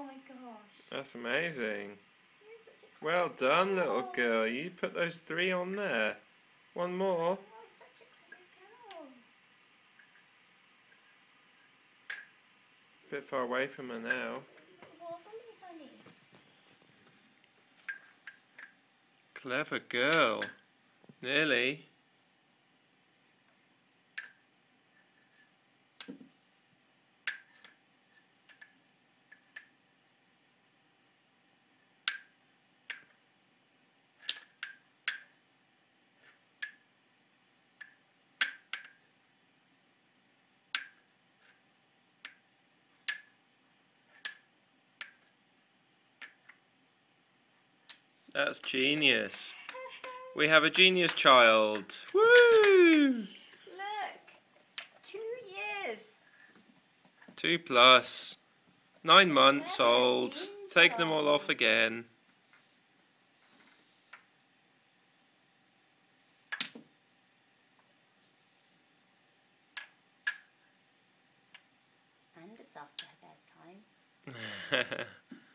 Oh my gosh. That's amazing. You're such a Well done, little girl. girl. You put those three on there. One more. Oh, such a girl. Bit far away from her now. It's a little wobbly bunny. Clever girl. Nearly. That's genius. We have a genius child. Woo! Look. Two years. Two plus. Nine months Clever old. Take them all off again. And it's after bedtime.